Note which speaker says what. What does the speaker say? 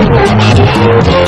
Speaker 1: I'm sorry.